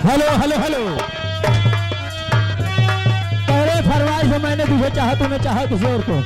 Hello hello hello. पहले फरमाइश से मैंने तुझे चाहा तूने चाहा किसी और को।